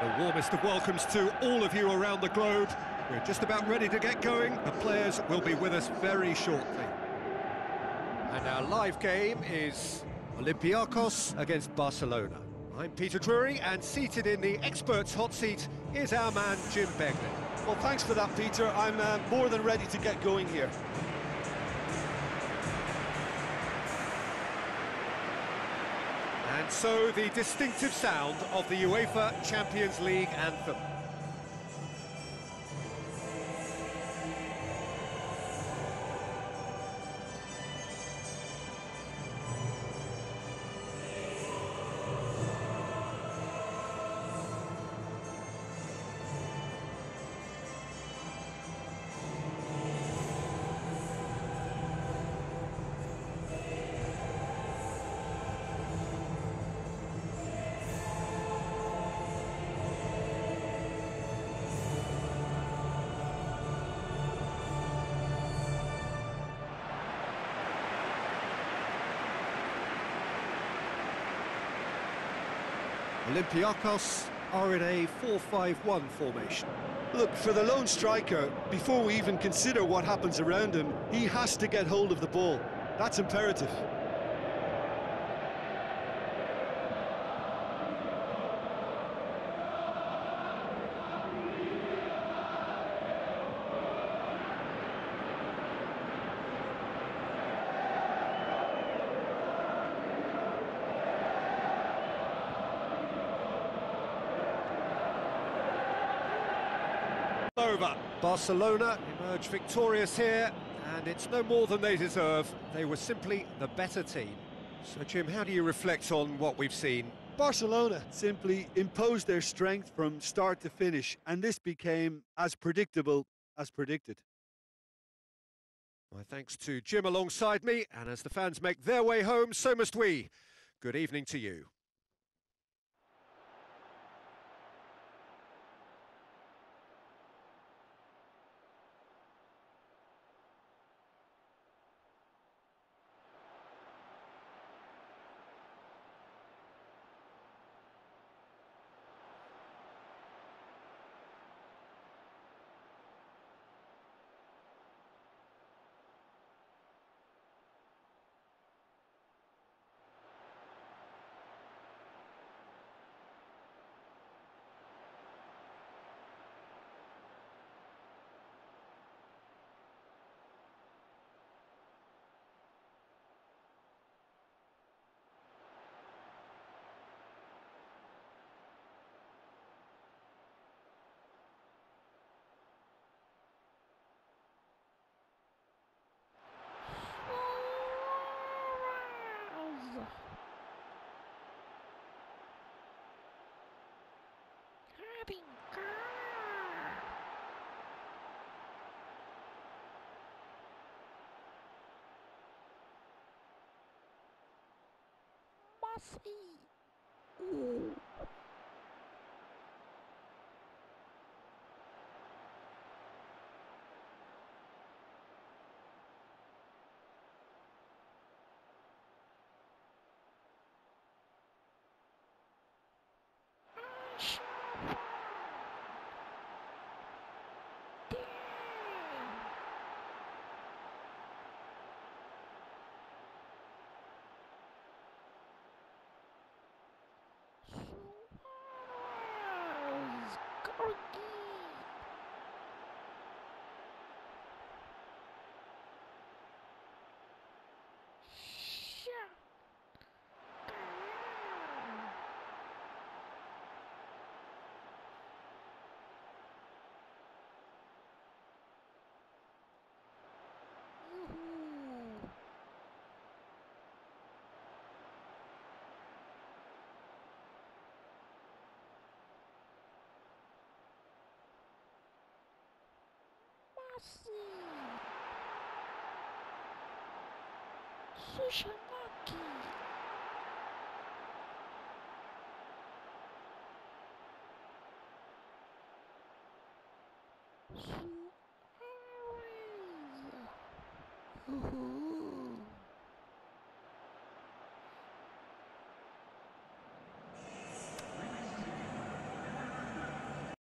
The warmest of welcomes to all of you around the globe. We're just about ready to get going. The players will be with us very shortly. And our live game is Olympiacos against Barcelona. I'm Peter Drury, and seated in the experts' hot seat is our man Jim Beglin. Well, thanks for that, Peter. I'm uh, more than ready to get going here. So the distinctive sound of the UEFA Champions League anthem. Olympiacos are in a 4-5-1 formation. Look, for the lone striker, before we even consider what happens around him, he has to get hold of the ball. That's imperative. Over. Barcelona emerge victorious here, and it's no more than they deserve. They were simply the better team. So, Jim, how do you reflect on what we've seen? Barcelona simply imposed their strength from start to finish, and this became as predictable as predicted. My thanks to Jim alongside me, and as the fans make their way home, so must we. Good evening to you. Ooh. Sushanaki. Suarez. Uhul.